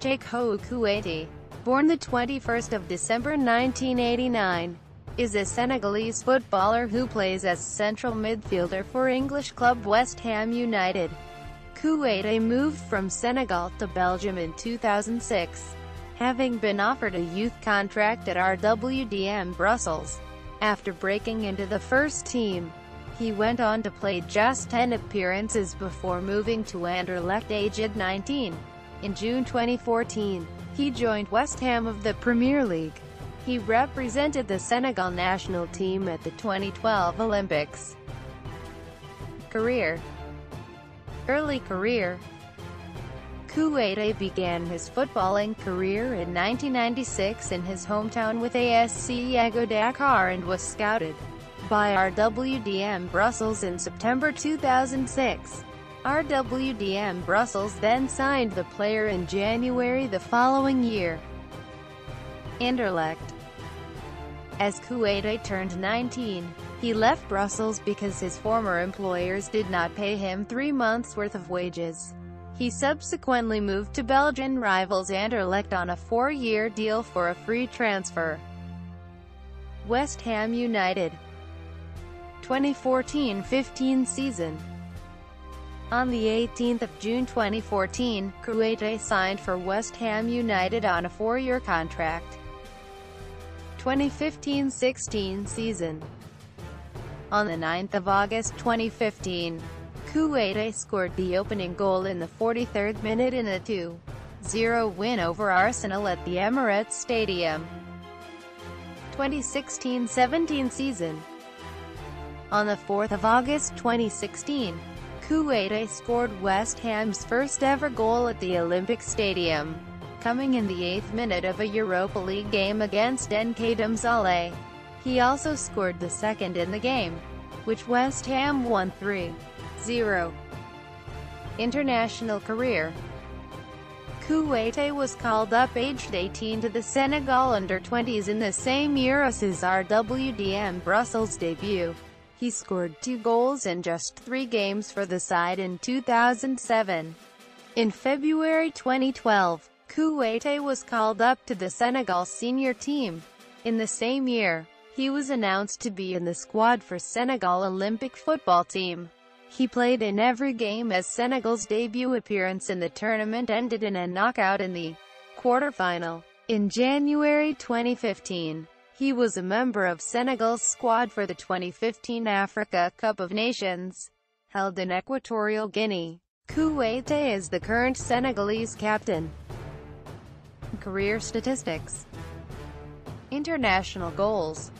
Cheikhou Kouyaté, born the 21st of December 1989, is a Senegalese footballer who plays as central midfielder for English club West Ham United. Kouyaté moved from Senegal to Belgium in 2006, having been offered a youth contract at RWDM Brussels. After breaking into the first team, he went on to play just 10 appearances before moving to Anderlecht aged 19. In June 2014, he joined West Ham of the Premier League. He represented the Senegal national team at the 2012 Olympics. Career Early career Kouyaté began his footballing career in 1996 in his hometown with ASC Aigle Dakar and was scouted by RWDM Brussels in September 2006. RWDM Brussels then signed the player in January the following year. Anderlecht As Kouyaté turned 19, he left Brussels because his former employers did not pay him three months' worth of wages. He subsequently moved to Belgian rivals Anderlecht on a four-year deal for a free transfer. West Ham United 2014-15 season. On the 18th of June 2014, Kouyaté signed for West Ham United on a four-year contract. 2015-16 season. On the 9th of August 2015, Kouyaté scored the opening goal in the 43rd minute in a 2-0 win over Arsenal at the Emirates Stadium. 2016-17 season. On the 4th of August 2016, Kouyaté scored West Ham's first ever goal at the Olympic Stadium, coming in the 8th minute of a Europa League game against NK Domzale. He also scored the second in the game, which West Ham won 3-0. International career Kouyaté was called up aged 18 to the Senegal under-20s in the same year as his RWDM Brussels debut. He scored two goals in just three games for the side in 2007. In February 2012, Kouyaté was called up to the Senegal senior team. In the same year, he was announced to be in the squad for Senegal Olympic football team. He played in every game as Senegal's debut appearance in the tournament ended in a knockout in the quarterfinal. In January 2015, he was a member of Senegal's squad for the 2015 Africa Cup of Nations, held in Equatorial Guinea. Kouyaté is the current Senegalese captain. Career statistics International goals